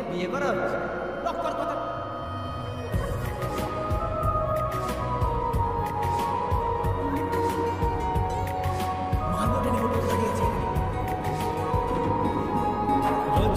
মেয়েকে বিয়ে করা হচ্ছে লক্কর কথা। রোজ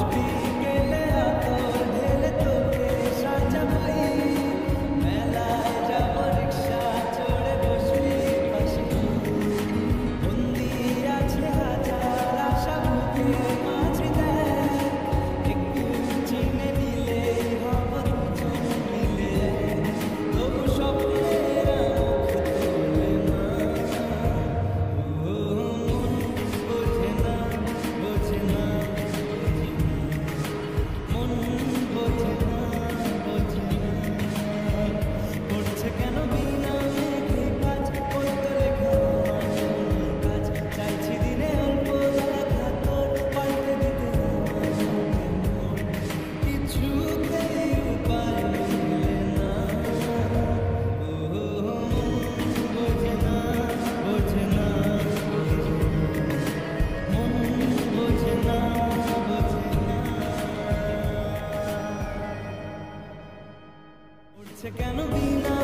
কেন বিনা